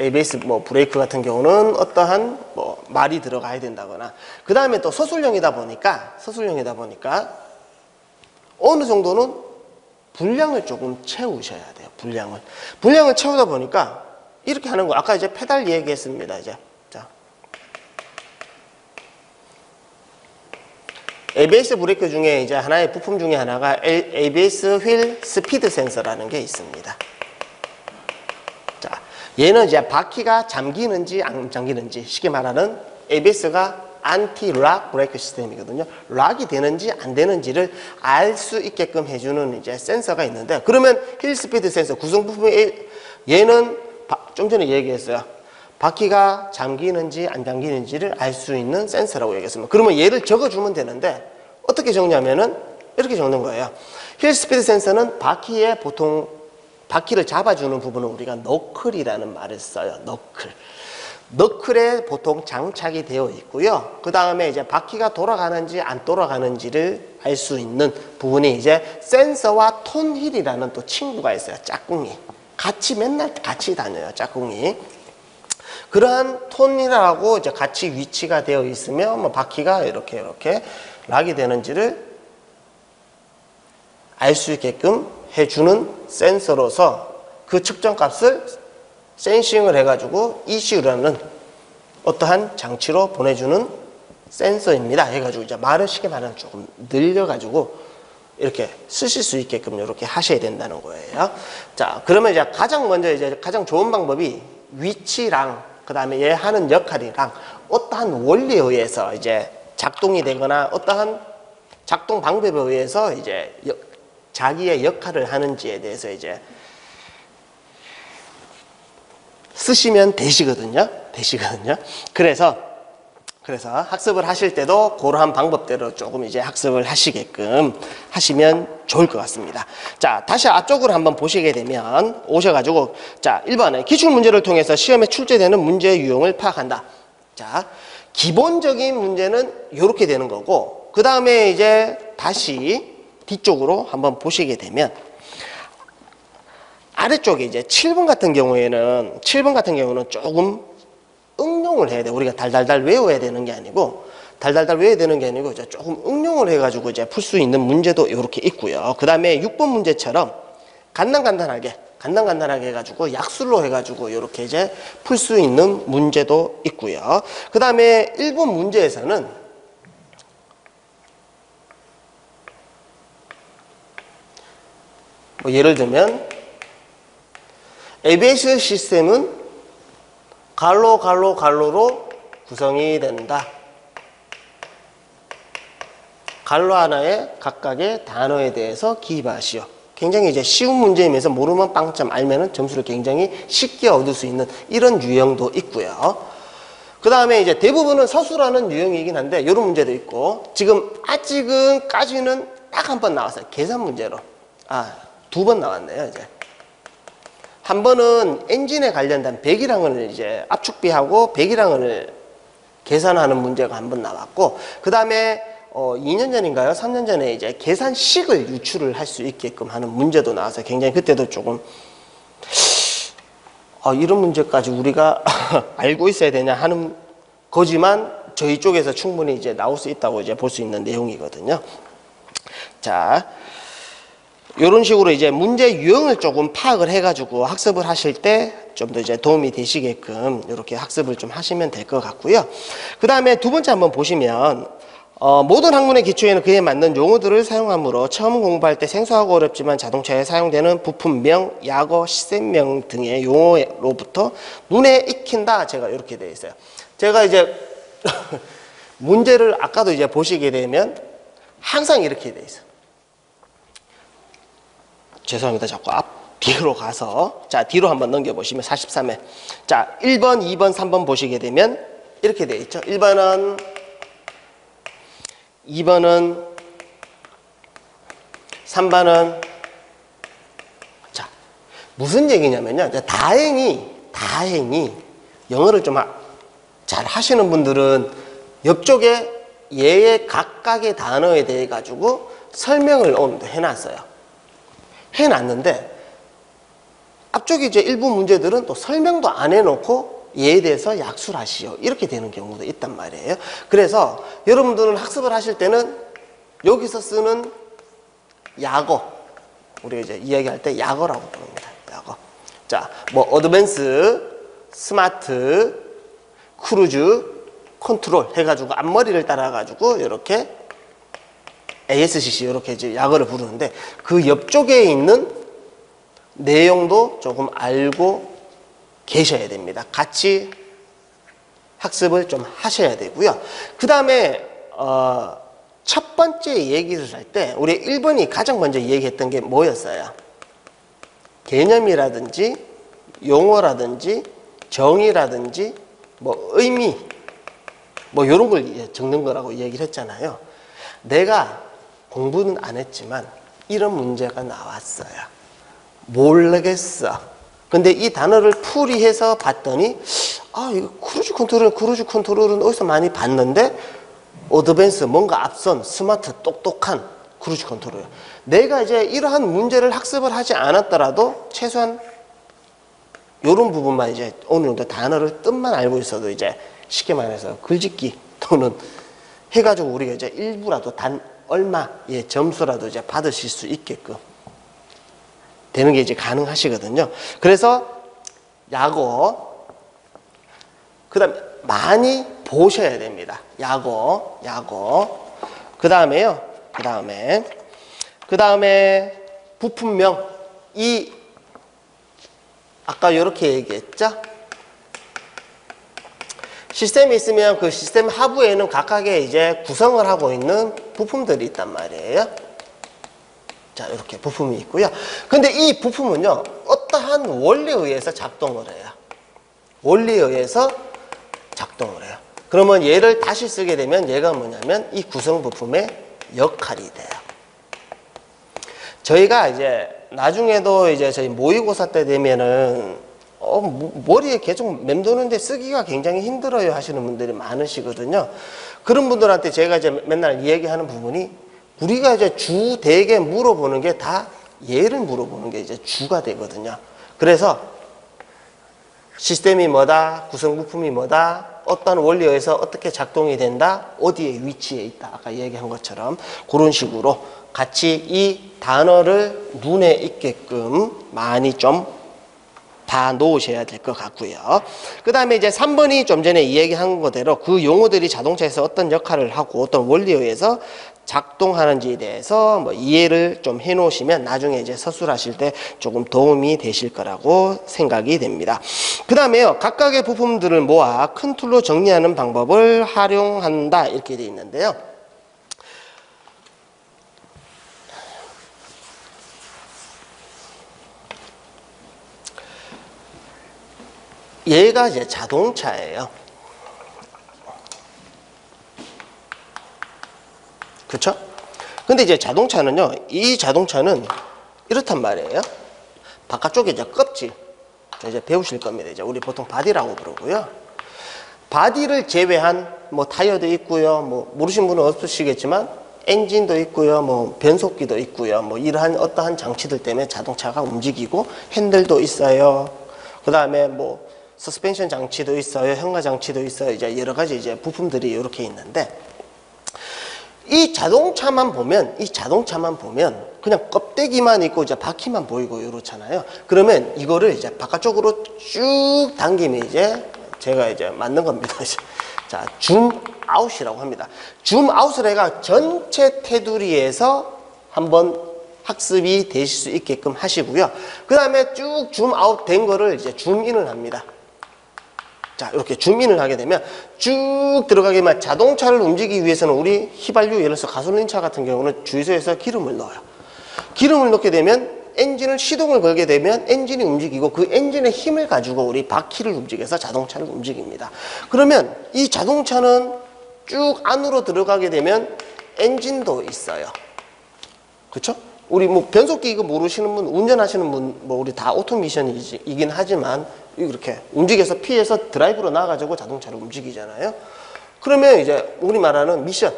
A: ABS 뭐 브레이크 같은 경우는 어떠한 뭐 말이 들어가야 된다거나 그 다음에 또 서술형이다 보니까 서술형이다 보니까 어느 정도는 분량을 조금 채우셔야 돼요 분량을. 분량을 채우다 보니까 이렇게 하는 거 아까 이제 페달 얘기했습니다 이제. 자. ABS 브레이크 중에 이제 하나의 부품 중에 하나가 ABS wheel speed sensor라는 게 있습니다. 자, 얘는 이제 바퀴가 잠기는지 안 잠기는지 쉽게 말하는 ABS가 anti-lock brake system이거든요. lock이 되는지 안 되는지를 알 수 있게끔 해주는 이제 센서가 있는데 그러면 wheel speed sensor 구성 부품이 얘는 바- 좀 전에 얘기했어요. 바퀴가 잠기는지 안 잠기는지를 알 수 있는 센서라고 얘기했습니다. 그러면 얘를 적어주면 되는데 어떻게 적냐면은 이렇게 적는 거예요. wheel speed sensor는 바퀴에 보통 바퀴를 잡아주는 부분은 우리가 knuckle이라는 말을 써요. Knuckle. Knuckle에 보통 장착이 되어 있고요. 그 다음에 이제 바퀴가 돌아가는지 안 돌아가는지를 알 수 있는 부분이 이제 센서와 톤힐이라는 또 친구가 있어요. 짝꿍이. 같이 맨날 같이 다녀요. 짝꿍이. 그러한 톤이라고 이제 같이 위치가 되어 있으면 뭐 바퀴가 이렇게 이렇게 락이 되는지를 알 수 있게끔 해주는 센서로서 그 측정 값을 센싱을 해가지고 ECU라는 어떠한 장치로 보내주는 센서입니다. 해가지고 이제 말을 쉽게 말하면 조금 늘려가지고 이렇게 쓰실 수 있게끔 이렇게 하셔야 된다는 거예요. 자, 그러면 이제 가장 먼저 이제 가장 좋은 방법이 위치랑 그 다음에 얘 하는 역할이랑 어떠한 원리에 의해서 이제 작동이 되거나 어떠한 작동 방법에 의해서 이제 여- 자기의 역할을 하는지에 대해서 이제 쓰시면 되시거든요. 되시거든요. 그래서 그래서 학습을 하실 때도 그러한 방법대로 조금 이제 학습을 하시게끔 하시면 좋을 것 같습니다. 자, 다시 앞쪽으로 한번 보시게 되면 오셔가지고 자, 1번에 기출 문제를 통해서 시험에 출제되는 문제의 유형을 파악한다. 자, 기본적인 문제는 이렇게 되는 거고 그 다음에 이제 다시 뒤쪽으로 한번 보시게 되면 아래쪽에 이제 7번 같은 경우에는 7번 같은 경우는 조금 응용을 해야 돼. 우리가 달달달 외워야 되는 게 아니고 달달달 외워야 되는 게 아니고 이제 조금 응용을 해가지고 이제 풀 수 있는 문제도 이렇게 있고요. 그 다음에 6번 문제처럼 간단간단하게 간단간단하게 해가지고 약술로 해가지고 이렇게 이제 풀 수 있는 문제도 있고요. 그 다음에 1번 문제에서는 뭐 예를 들면 ABS 시스템은 갈로 갈로 갈로로 구성이 된다. 갈로 하나에 각각의 단어에 대해서 기입하시오. 굉장히 이제 쉬운 문제이면서 모르면 빵점 알면은 점수를 굉장히 쉽게 얻을 수 있는 이런 유형도 있고요. 그 다음에 이제 대부분은 서술하는 유형이긴 한데 이런 문제도 있고 지금 아직은까지는 딱 한 번 나왔어요. 계산 문제로. 아, 두 번 나왔네요, 이제. 한 번은 엔진에 관련된 배기량을 이제 압축비하고 배기량을 계산하는 문제가 한 번 나왔고 그 다음에 어 2년 전인가요? 3년 전에 이제 계산식을 유출을 할 수 있게끔 하는 문제도 나와서 굉장히 그때도 조금 아, 이런 문제까지 우리가 알고 있어야 되냐 하는 거지만 저희 쪽에서 충분히 이제 나올 수 있다고 이제 볼 수 있는 내용이거든요. 자, 이런 식으로 이제 문제 유형을 조금 파악을 해가지고 학습을 하실 때 좀 더 이제 도움이 되시게끔 이렇게 학습을 좀 하시면 될 것 같고요. 그 다음에 두 번째 한번 보시면 어, 모든 학문의 기초에는 그에 맞는 용어들을 사용하므로 처음 공부할 때 생소하고 어렵지만 자동차에 사용되는 부품명, 약어, 시스템명 등의 용어로부터 눈에 익힌다. 제가 이렇게 되어 있어요. 제가 이제 문제를 아까도 이제 보시게 되면 항상 이렇게 되어 있어요. 죄송합니다. 자꾸 앞 뒤로 가서. 자 뒤로 한번 넘겨보시면 43회 자 1번 2번 3번 보시게 되면 이렇게 되어 있죠. 1번은 2번은 3번은 자 무슨 얘기냐면요. 다행히 다행히 영어를 좀 잘 하시는 분들은 옆쪽에 얘의 각각의 단어에 대해 가지고 설명을 오늘도 해놨어요 해놨는데 앞쪽에 이제 일부 문제들은 또 설명도 안 해놓고 얘에 대해서 약술하시오. 이렇게 되는 경우도 있단 말이에요. 그래서 여러분들은 학습을 하실 때는 여기서 쓰는 약어 우리가 이제 이야기할 때 약어라고 부릅니다. 약어. 자 뭐 advanced smart cruise control 해가지고 앞머리를 따라가지고 이렇게 ASCC 이렇게 이제 약어를 부르는데 그 옆쪽에 있는 내용도 조금 알고 계셔야 됩니다. 같이 학습을 좀 하셔야 되고요. 그 다음에 어, 첫 번째 얘기를 할 때 우리 1번이 가장 먼저 얘기했던 게 뭐였어요? 개념이라든지 용어라든지 정의라든지 뭐 의미 뭐 이런 걸 적는 거라고 얘기를 했잖아요. 내가 공부는 안 했지만 이런 문제가 나왔어요. 모르겠어. 근데 이 단어를 풀이해서 봤더니 아 이거 cruise control cruise control은 어디서 많이 봤는데 advance 뭔가 앞선 스마트 똑똑한 cruise control 내가 이제 이러한 문제를 학습을 하지 않았더라도 최소한 이런 부분만 이제 어느 정도 단어를 뜻만 알고 있어도 이제 쉽게 말해서 글짓기 또는 해가지고 우리가 이제 일부라도 단 얼마의 점수라도 이제 받으실 수 있게끔 되는 게 이제 가능하시거든요. 그래서 약어 그다음 많이 보셔야 됩니다. 약어, 약어. 그 다음에요. 그 다음에 그 다음에 부품명 이 아까 이렇게 얘기했죠. 시스템이 있으면 그 시스템 하부에는 각각의 이제 구성을 하고 있는 부품들이 있단 말이에요. 자, 이렇게 부품이 있고요. 근데 이 부품은요, 어떠한 원리에 의해서 작동을 해요. 원리에 의해서 작동을 해요. 그러면 얘를 다시 쓰게 되면 얘가 뭐냐면 이 구성 부품의 역할이 돼요. 저희가 이제 나중에도 이제 저희 모의고사 때 되면은 어, 뭐, 머리에 계속 맴도는데 쓰기가 굉장히 힘들어요 하시는 분들이 많으시거든요. 그런 분들한테 제가 이제 맨날 이야기하는 부분이 우리가 이제 주 대개 물어보는 게다 얘를 물어보는 게 이제 주가 되거든요. 그래서 시스템이 뭐다, 구성 부품이 뭐다, 어떤 원리에 의해서 어떻게 작동이 된다, 어디에 위치해 있다. 아까 얘기한 것처럼 그런 식으로 같이 이 단어를 눈에 익게끔 많이 좀 다 놓으셔야 될 것 같고요. 그 다음에 이제 3번이 좀 전에 이야기한 거대로 그 용어들이 자동차에서 어떤 역할을 하고 어떤 원리에 의해서 작동하는지에 대해서 뭐 이해를 좀 해 놓으시면 나중에 이제 서술하실 때 조금 도움이 되실 거라고 생각이 됩니다. 그 다음에요. 각각의 부품들을 모아 큰 틀로 정리하는 방법을 활용한다. 이렇게 되어 있는데요. 얘가 이제 자동차예요. 그렇죠? 근데 이제 자동차는요. 이 자동차는 이렇단 말이에요. 바깥쪽에 이제 껍질. 이제 배우실 겁니다. 이제 우리 보통 body라고 부르고요. body를 제외한 뭐 타이어도 있고요. 뭐 모르신 분은 없으시겠지만 엔진도 있고요. 뭐 변속기도 있고요. 뭐 이러한 어떠한 장치들 때문에 자동차가 움직이고 핸들도 있어요. 그 다음에 뭐 서스펜션 장치도 있어요. 현가 장치도 있어요. 이제 여러 가지 이제 부품들이 이렇게 있는데 이 자동차만 보면 이 자동차만 보면 그냥 껍데기만 있고 이제 바퀴만 보이고 이렇잖아요. 그러면 이거를 이제 바깥쪽으로 쭉 당기면 이제 제가 이제 맞는 겁니다. 자, zoom out이라고 합니다. zoom out을 해가 전체 테두리에서 한번 학습이 되실 수 있게끔 하시고요. 그 다음에 쭉 zoom out 된 거를 이제 zoom in을 합니다. 자, 이렇게 zoom in을 하게 되면 쭉 들어가게만 자동차를 움직이기 위해서는 우리 휘발유, 예를 들어서 가솔린차 같은 경우는 주유소에서 기름을 넣어요. 기름을 넣게 되면 엔진을 시동을 걸게 되면 엔진이 움직이고 그 엔진의 힘을 가지고 우리 바퀴를 움직여서 자동차를 움직입니다. 그러면 이 자동차는 쭉 안으로 들어가게 되면 엔진도 있어요. 그렇죠? 우리 뭐 변속기 이거 모르시는 분, 운전하시는 분, 뭐 우리 다 오토미션이긴 하지만 이렇게 움직여서 피해서 드라이브로 나가지고 자동차를 움직이잖아요. 그러면 이제 우리 말하는 미션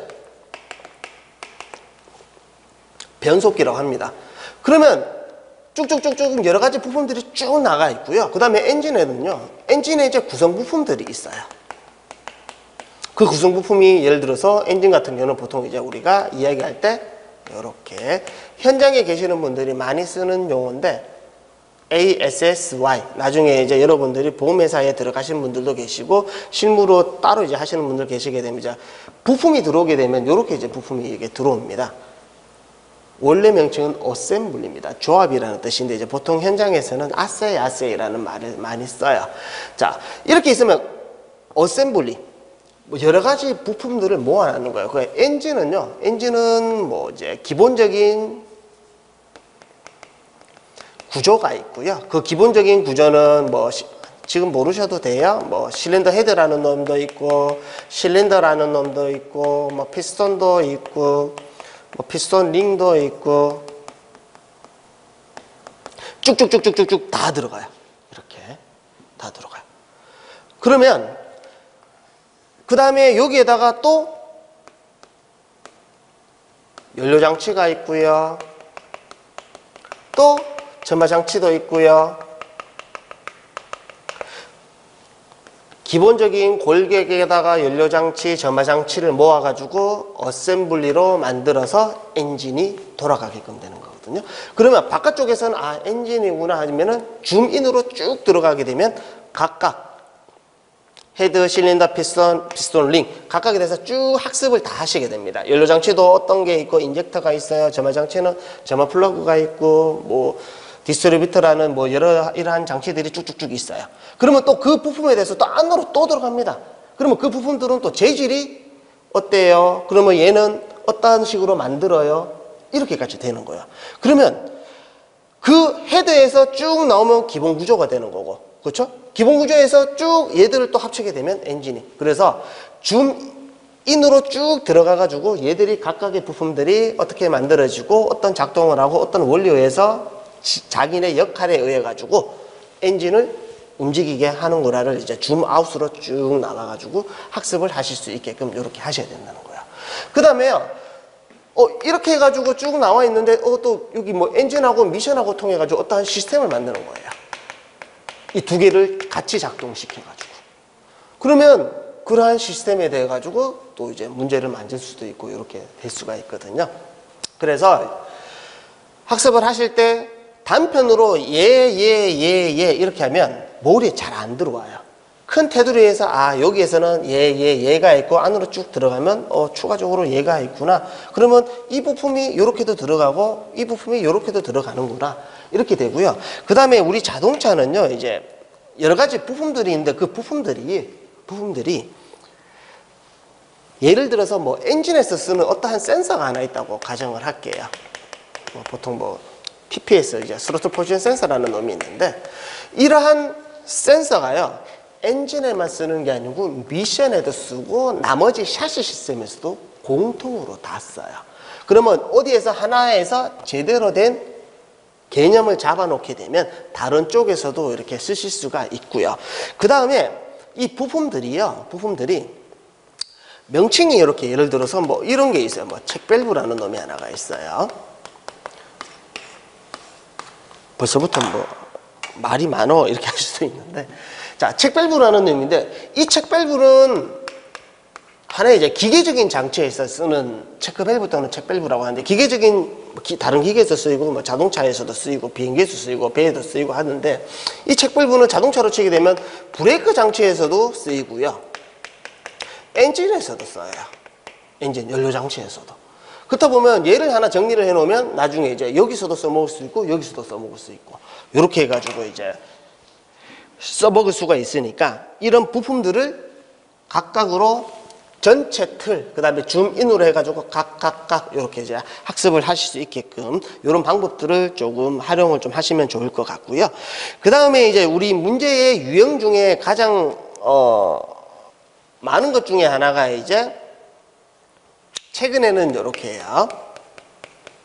A: 변속기라고 합니다. 그러면 쭉쭉쭉쭉 여러 가지 부품들이 쭉 나가 있고요. 그 다음에 엔진에는요, 엔진에 이제 구성 부품들이 있어요. 그 구성 부품이 예를 들어서 엔진 같은 경우는 보통 이제 우리가 이야기할 때 이렇게 현장에 계시는 분들이 많이 쓰는 용어인데 ASSY 나중에 이제 여러분들이 보험회사에 들어가신 분들도 계시고 실무로 따로 이제 하시는 분들 계시게 됩니다. 부품이 들어오게 되면 이렇게 이제 부품이 이게 들어옵니다. 원래 명칭은 assembly입니다. 조합이라는 뜻인데 이제 보통 현장에서는 아세이 아세이라는 말을 많이 써요. 자 이렇게 있으면 assembly 뭐 여러 가지 부품들을 모아놓는 거예요. 그 엔진은요. 엔진은 뭐 이제 기본적인 구조가 있고요. 그 기본적인 구조는 뭐 시, 지금 모르셔도 돼요. 뭐 실린더 헤드라는 놈도 있고 실린더라는 놈도 있고 뭐 피스톤도 있고 뭐 피스톤 링도 있고 쭉쭉쭉쭉쭉쭉 다 들어가요. 이렇게 다 들어가요. 그러면 그 다음에 여기에다가 또 연료장치가 있고요. 또 점화장치도 있고요. 기본적인 골격에다가 연료장치, 점화장치를 모아가지고 assembly로 만들어서 엔진이 돌아가게끔 되는 거거든요. 그러면 바깥쪽에서는 아 엔진이구나 하면은 zoom in으로 쭉 들어가게 되면 각각 헤드, 실린더, 피스톤, 피스톤 링 각각에 대해서 쭉 학습을 다 하시게 됩니다. 연료장치도 어떤 게 있고 인젝터가 있어요. 점화장치는 점화 플러그가 있고 뭐 distributor라는 뭐 여러 이러한 장치들이 쭉쭉쭉 있어요. 그러면 또 그 부품에 대해서 또 안으로 또 들어갑니다. 그러면 그 부품들은 또 재질이 어때요? 그러면 얘는 어떤 식으로 만들어요? 이렇게까지 되는 거예요. 그러면 그 헤드에서 쭉 나오면 기본 구조가 되는 거고, 그렇죠? 기본 구조에서 쭉 얘들을 또 합치게 되면 엔진이. 그래서 줌 인으로 쭉 들어가 가지고 얘들이 각각의 부품들이 어떻게 만들어지고 어떤 작동을 하고 어떤 원리에서 자기네 역할에 의해 가지고 엔진을 움직이게 하는 거라를 이제 줌 아웃으로 쭉 나가 가지고 학습을 하실 수 있게끔 이렇게 하셔야 된다는 거야. 그다음에요. 어 이렇게 해 가지고 쭉 나와 있는데 어 또 여기 뭐 엔진하고 미션하고 통해 가지고 어떠한 시스템을 만드는 거예요. 이 두 개를 같이 작동시켜 가지고. 그러면 그러한 시스템에 대해 가지고 또 이제 문제를 만들 수도 있고 이렇게 될 수가 있거든요. 그래서 학습을 하실 때 단편으로 예, 예, 예, 예 이렇게 하면 머리에 잘안 들어와요. 큰 테두리에서 아 여기에서는 예, 예, 예가 있고 안으로 쭉 들어가면 어 추가적으로 예가 있구나. 그러면 이 부품이 이렇게도 들어가고 이 부품이 이렇게도 들어가는구나. 이렇게 되고요. 그 다음에 우리 자동차는요 이제 여러 가지 부품들이 있는데 그 부품들이 부품들이 예를 들어서 뭐 엔진에서 쓰는 어떠한 센서가 하나 있다고 가정을 할게요. 뭐 보통 뭐 TPS 이제 스로틀 포지션 센서라는 놈이 있는데 이러한 센서가요 엔진에만 쓰는 게 아니고 미션에도 쓰고 나머지 샤시 시스템에서도 공통으로 다 써요. 그러면 어디에서 하나에서 제대로 된 개념을 잡아놓게 되면 다른 쪽에서도 이렇게 쓰실 수가 있고요. 그 다음에 이 부품들이요, 부품들이 명칭이 이렇게 예를 들어서 뭐 이런 게 있어요. 뭐 책밸브라는 놈이 하나가 있어요. 벌써부터 뭐 말이 많어. 이렇게 할 수도 있는데. 자 책밸브라는 놈인데 이 책밸브는 하나의 이제 기계적인 장치에서 쓰는 체크밸브 또는 책밸브라고 하는데 기계적인 뭐 기, 다른 기계에서 쓰이고 뭐 자동차에서도 쓰이고 비행기에서 쓰이고 배에도 쓰이고 하는데 이 책밸브는 자동차로 치게 되면 브레이크 장치에서도 쓰이고요. 엔진에서도 써요. 엔진 연료 장치에서도 그렇다 보면 얘를 하나 정리를 해 놓으면 나중에 이제 여기서도 써먹을 수 있고 여기서도 써먹을 수 있고 이렇게 해가지고 이제 써먹을 수가 있으니까 이런 부품들을 각각으로 전체 틀, 그 다음에 줌인으로 해가지고 각각각 이렇게 이제 학습을 하실 수 있게끔 이런 방법들을 조금 활용을 좀 하시면 좋을 것 같고요. 그 다음에 이제 우리 문제의 유형 중에 가장 어 많은 것 중에 하나가 이제 최근에는 이렇게 해요.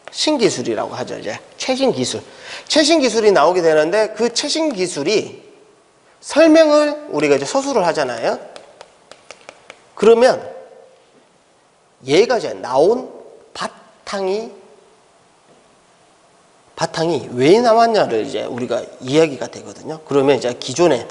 A: 신기술이라고 하죠. 이제 최신 기술. 최신 기술이 나오게 되는데 그 최신 기술이 설명을 우리가 이제 서술을 하잖아요. 그러면 얘가 이제 나온 바탕이 바탕이 왜 나왔냐를 이제 우리가 이야기가 되거든요. 그러면 이제 기존에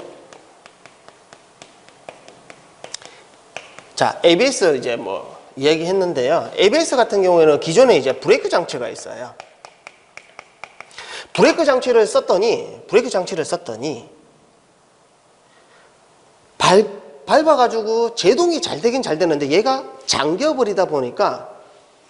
A: 자 ABS 이제 뭐 이야기했는데요. ABS 같은 경우에는 기존에 이제 브레이크 장치가 있어요. 브레이크 장치를 썼더니 브레이크 장치를 썼더니 발 밟아가지고 제동이 잘 되긴 잘 되는데 얘가 잠겨버리다 보니까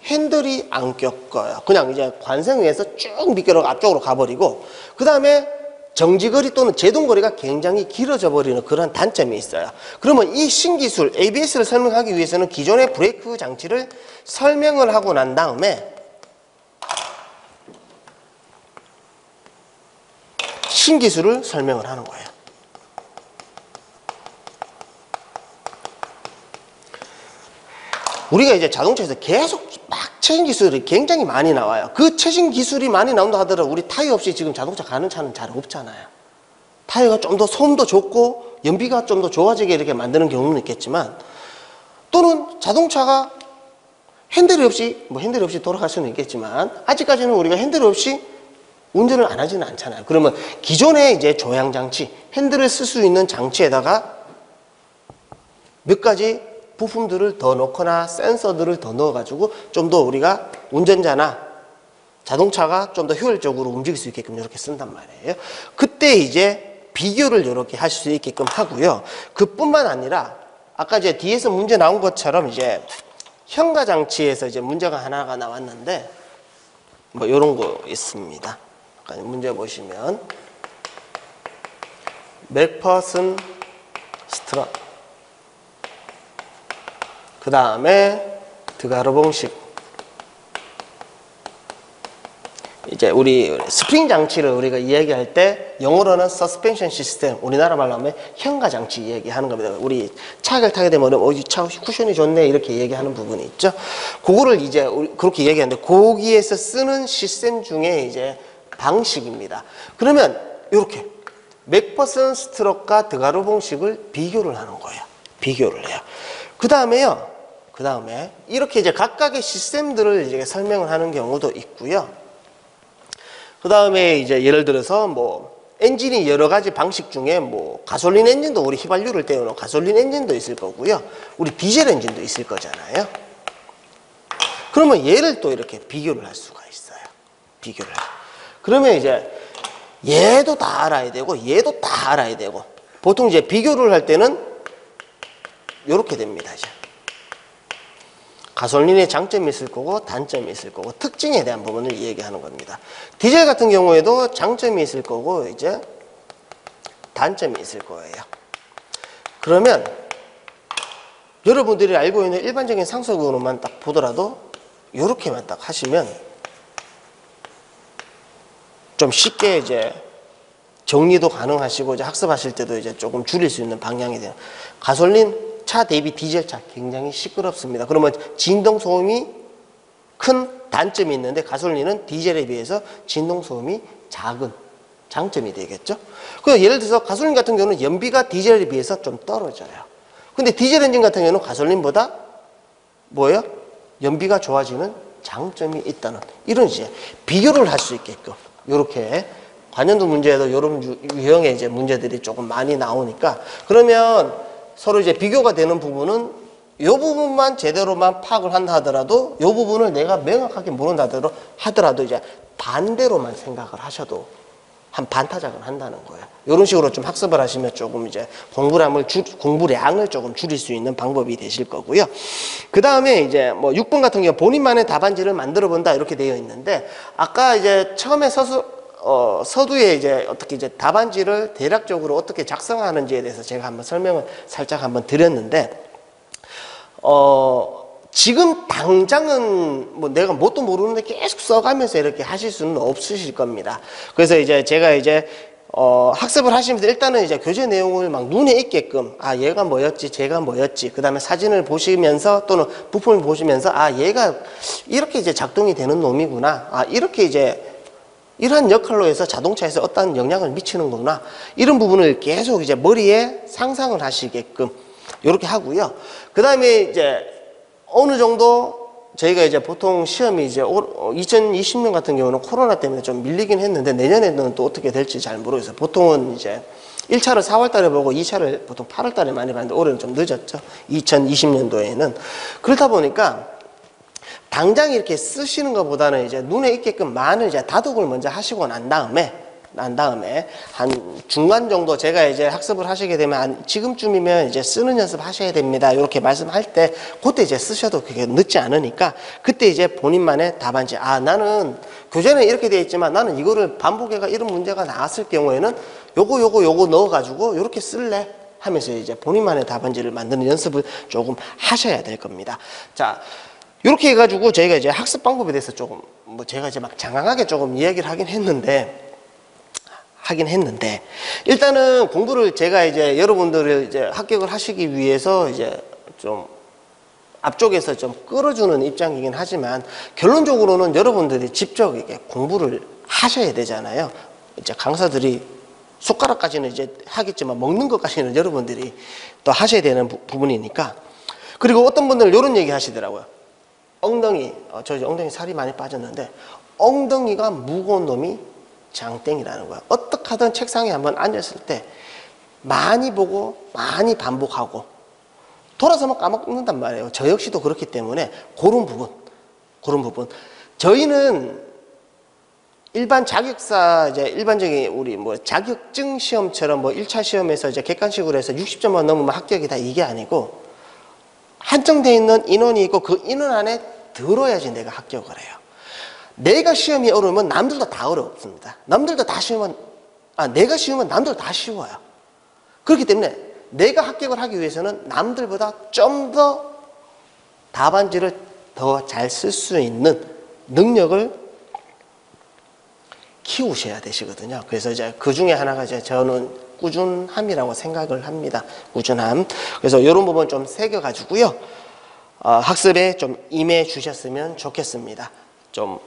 A: 핸들이 안 꺾어요. 그냥 이제 관성위에서 쭉 미끄러 앞쪽으로 가버리고 그 다음에 정지거리 또는 제동거리가 굉장히 길어져 버리는 그런 단점이 있어요. 그러면 이 신기술 ABS를 설명하기 위해서는 기존의 브레이크 장치를 설명을 하고 난 다음에 신기술을 설명을 하는 거예요. 우리가 이제 자동차에서 계속 막 최신 기술이 굉장히 많이 나와요. 그 최신 기술이 많이 나온다 하더라도 우리 타이어 없이 지금 자동차 가는 차는 잘 없잖아요. 타이어가 좀 더 소음도 좋고 연비가 좀 더 좋아지게 이렇게 만드는 경우는 있겠지만 또는 자동차가 핸들 없이 뭐 핸들 없이 돌아갈 수는 있겠지만 아직까지는 우리가 핸들 없이 운전을 안 하지는 않잖아요. 그러면 기존의 이제 조향 장치, 핸들을 쓸 수 있는 장치에다가 몇 가지 부품들을 더 넣거나 센서들을 더 넣어가지고 좀 더 우리가 운전자나 자동차가 좀 더 효율적으로 움직일 수 있게끔 이렇게 쓴단 말이에요. 그때 이제 비교를 이렇게 할 수 있게끔 하고요. 그뿐만 아니라 아까 이제 뒤에서 문제 나온 것처럼 이제 현가 장치에서 이제 문제가 하나가 나왔는데 뭐 이런 거 있습니다. 아까 문제 보시면 맥퍼슨 strut 그 다음에 드가르 봉식. 이제 우리 스프링 장치를 우리가 이야기할 때 영어로는 suspension system, 우리나라 말로 하면 현가 장치 얘기하는 겁니다. 우리 차를 타게 되면 어, 이차 쿠션이 좋네 이렇게 얘기하는 부분이 있죠. 그거를 이제 그렇게 얘기하는데 거기에서 쓰는 시스템 중에 이제 방식입니다. 그러면 이렇게 맥퍼슨 strut과 드가르 봉식을 비교를 하는 거예요. 비교를 해요. 그 다음에요. 그 다음에 이렇게 이제 각각의 시스템들을 이제 설명을 하는 경우도 있고요. 그 다음에 이제 예를 들어서 뭐 엔진이 여러 가지 방식 중에 뭐 가솔린 엔진도 우리 휘발유를 태우는 가솔린 엔진도 있을 거고요. 우리 디젤 엔진도 있을 거잖아요. 그러면 얘를 또 이렇게 비교를 할 수가 있어요. 비교를. 그러면 이제 얘도 다 알아야 되고 얘도 다 알아야 되고 보통 이제 비교를 할 때는 이렇게 됩니다. 이제. 가솔린의 장점이 있을 거고 단점이 있을 거고 특징에 대한 부분을 얘기하는 겁니다. 디젤 같은 경우에도 장점이 있을 거고 이제 단점이 있을 거예요. 그러면 여러분들이 알고 있는 일반적인 상속으로만 딱 보더라도 이렇게만 딱 하시면 좀 쉽게 이제 정리도 가능하시고 이제 학습하실 때도 이제 조금 줄일 수 있는 방향이 돼요. 가솔린 차 대비 디젤 차 굉장히 시끄럽습니다. 그러면 진동 소음이 큰 단점이 있는데 가솔린은 디젤에 비해서 진동 소음이 작은 장점이 되겠죠. 그 예를 들어서 가솔린 같은 경우는 연비가 디젤에 비해서 좀 떨어져요. 근데 디젤 엔진 같은 경우는 가솔린보다 뭐예요? 연비가 좋아지는 장점이 있다는 이런 이제 비교를 할 수 있게끔 이렇게 관연도 문제에도 이런 유형의 이제 문제들이 조금 많이 나오니까 그러면 서로 이제 비교가 되는 부분은 이 부분만 제대로만 파악을 한다 하더라도 이 부분을 내가 명확하게 모른다 하더라도 이제 반대로만 생각을 하셔도 한 반타작을 한다는 거예요. 이런 식으로 좀 학습을 하시면 조금 이제 공부량을 줄, 공부량을 조금 줄일 수 있는 방법이 되실 거고요. 그 다음에 이제 뭐 6번 같은 경우 본인만의 답안지를 만들어 본다 이렇게 되어 있는데 아까 이제 처음에 서수 어, 서두에 이제 어떻게 이제 답안지를 대략적으로 어떻게 작성하는지에 대해서 제가 한번 설명을 살짝 한번 드렸는데, 어, 지금 당장은 뭐 내가 뭣도 모르는데 계속 써가면서 이렇게 하실 수는 없으실 겁니다. 그래서 이제 제가 이제 어, 학습을 하시면서 일단은 이제 교재 내용을 막 눈에 익게끔 아 얘가 뭐였지 제가 뭐였지 그 다음에 사진을 보시면서 또는 부품을 보시면서 아 얘가 이렇게 이제 작동이 되는 놈이구나 아 이렇게 이제 이러한 역할로 해서 자동차에서 어떤 영향을 미치는 거구나. 이런 부분을 계속 이제 머리에 상상을 하시게끔 이렇게 하고요. 그 다음에 이제 어느 정도 저희가 이제 보통 시험이 이제 2020년 어, 같은 경우는 코로나 때문에 좀 밀리긴 했는데 내년에는 또 어떻게 될지 잘 모르겠어요. 보통은 이제 1차를 4월 달에 보고 2차를 보통 8월 달에 많이 봤는데 올해는 좀 늦었죠. 2020년도에는. 그렇다 보니까 당장 이렇게 쓰시는 것보다는 이제 눈에 익게끔 많은 이제 다독을 먼저 하시고 난 다음에 난 다음에 한 중간 정도 제가 이제 학습을 하시게 되면 지금쯤이면 이제 쓰는 연습 하셔야 됩니다. 이렇게 말씀할 때 그때 이제 쓰셔도 그게 늦지 않으니까 그때 이제 본인만의 답안지 아 나는 교재는 이렇게 되어 있지만 나는 이거를 반복해가 이런 문제가 나왔을 경우에는 요거 요거 요거 넣어 가지고 이렇게 쓸래 하면서 이제 본인만의 답안지를 만드는 연습을 조금 하셔야 될 겁니다. 자, 이렇게 해가지고 저희가 이제 학습 방법에 대해서 조금 뭐 제가 이제 막 장황하게 조금 이야기를 하긴 했는데 하긴 했는데 일단은 공부를 제가 이제 여러분들을 이제 합격을 하시기 위해서 이제 좀 앞쪽에서 좀 끌어주는 입장이긴 하지만 결론적으로는 여러분들이 직접 이게 공부를 하셔야 되잖아요. 이제 강사들이 숟가락까지는 이제 하겠지만 먹는 것까지는 여러분들이 또 하셔야 되는 부, 분이니까 그리고 어떤 분들은 이런 얘기 하시더라고요. 엉덩이, 어, 저 엉덩이 살이 많이 빠졌는데 엉덩이가 무거운 놈이 장땡이라는 거야. 어떻게 하든 책상에 한번 앉았을 때 많이 보고 많이 반복하고 돌아서면 까먹는단 말이에요. 저 역시도 그렇기 때문에 그런 부분, 그런 부분. 저희는 일반 자격사 이제 일반적인 우리 뭐 자격증 시험처럼 뭐 1차 시험에서 이제 객관식으로 해서 60점만 넘으면 합격이다 이게 아니고 한정되어 있는 인원이 있고 그 인원 안에 들어야지 내가 합격을 해요. 내가 시험이 어려우면 남들도 다 어렵습니다. 남들도 다 쉬우면, 아, 내가 쉬우면 남들 다 쉬워요. 그렇기 때문에 내가 합격을 하기 위해서는 남들보다 좀 더 답안지를 더 잘 쓸 수 있는 능력을 키우셔야 되시거든요. 그래서 이제 그 중에 하나가 이제 저는 꾸준함이라고 생각을 합니다. 꾸준함. 그래서 이런 부분 좀 새겨가지고요. 어, 학습에 좀 임해 주셨으면 좋겠습니다. 좀,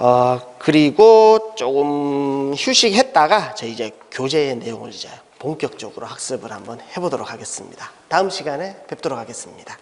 A: 어, 그리고 조금 휴식했다가 저 이제 교재의 내용을 이제 본격적으로 학습을 한번 해보도록 하겠습니다. 다음 시간에 뵙도록 하겠습니다.